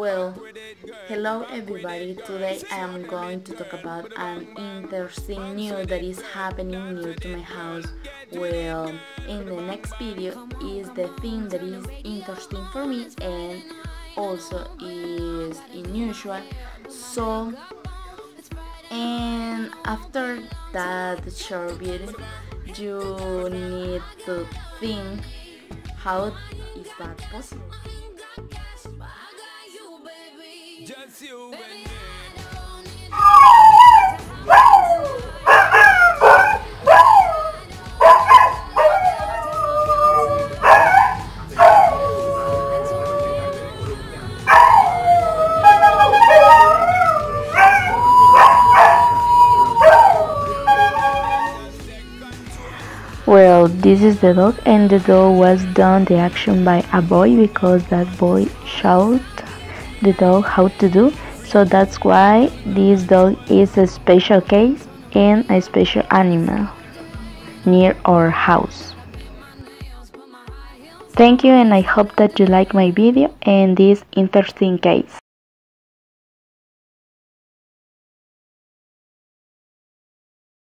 Well, hello everybody. Today I am going to talk about an interesting news that is happening near to my house. Well, in the next video is the thing that is interesting for me and also is unusual. So, and after that short video, you need to think how is that possible? Just you and me. Well, this is the dog, and the dog was done the action by a boy because that boy showed the dog how to do. So that's why this dog is a special case and a special animal near our house. Thank you and I hope that you like my video and this interesting case.